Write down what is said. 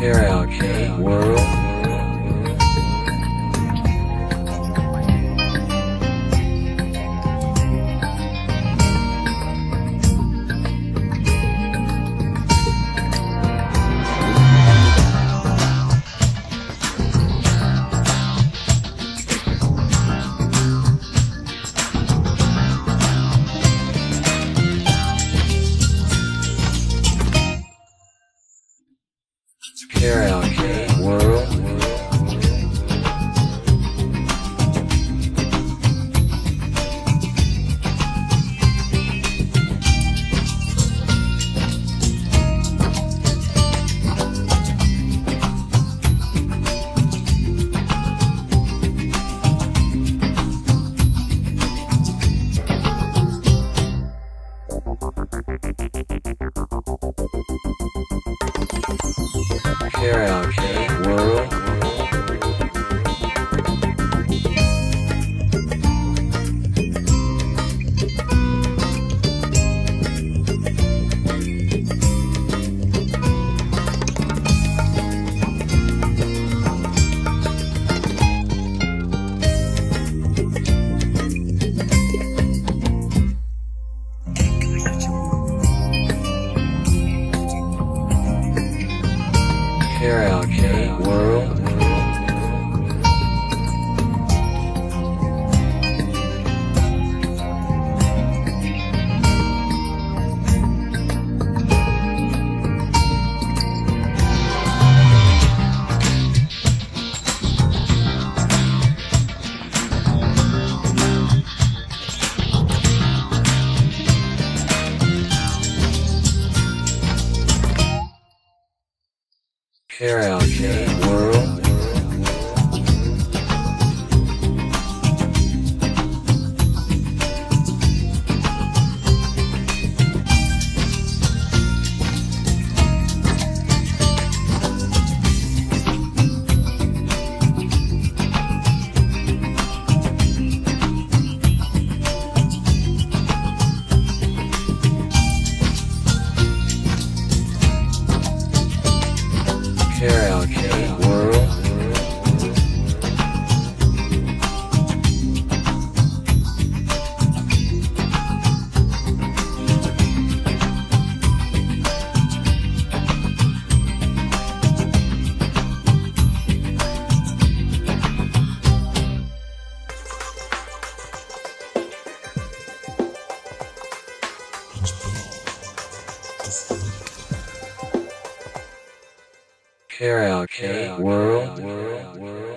Karaoke World. Karaoke World. karaoke world. karaoke world. world, world.